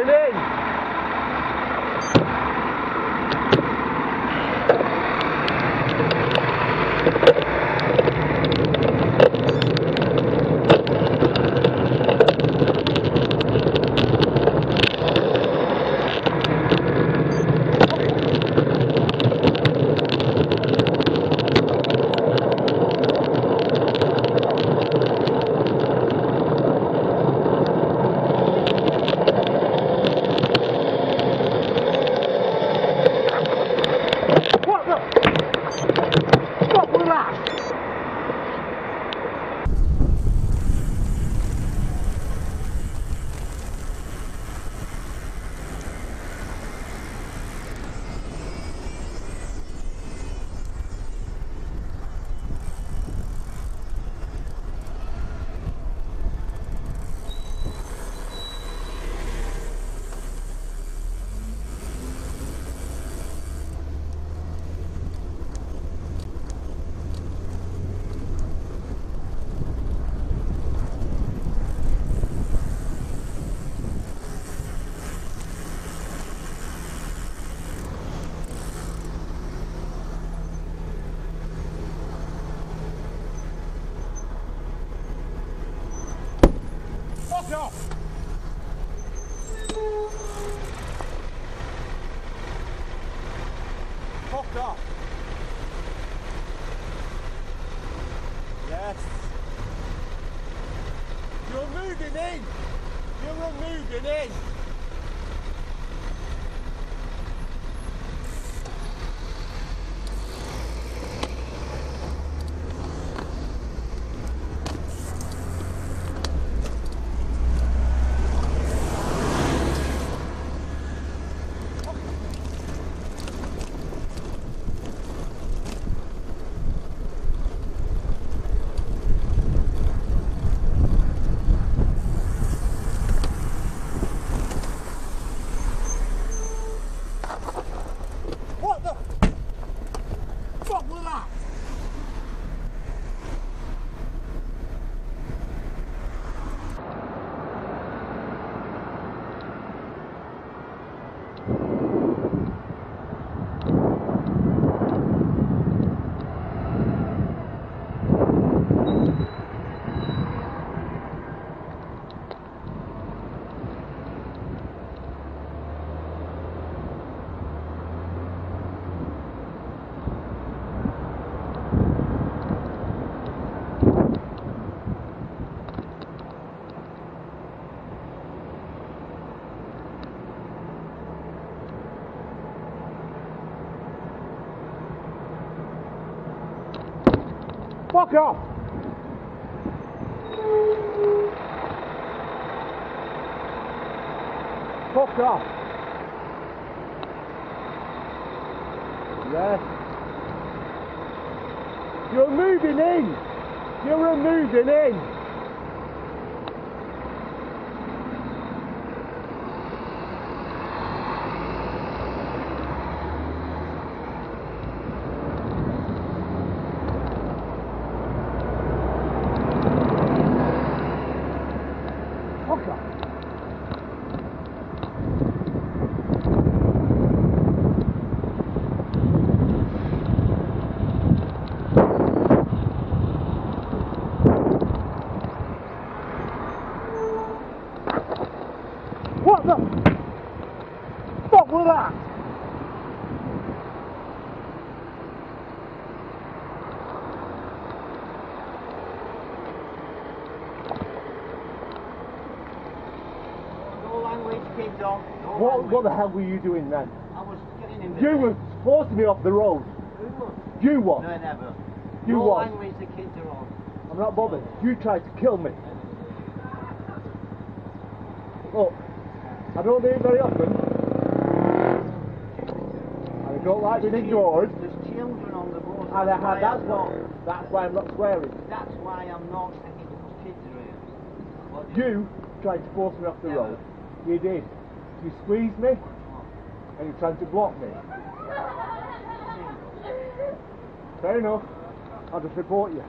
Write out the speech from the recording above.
You're moving in. What the? Stop with that! Fuck off! Fuck off! Yes. You're moving in! You're moving in! What the fuck was that? Fuck off! Fuck off! Yes. You're moving in! You're moving in! Fuck off! What the fuck was that? No language, kids on. No What, language. what the hell were you doing then? I was getting in You were forcing me off the road. You what? No, never. You no what? language, the kids are on. I'm not bothered. You tried to kill me. Look, I don't do it very often. And I don't like being ignored. There's children on the boat. And I had, that's why, not. that's why I'm not swearing. That's why I'm not because kids here. You tried to force me off the Never. road. You did. You squeezed me and you tried to block me. Fair enough. I'll just report you.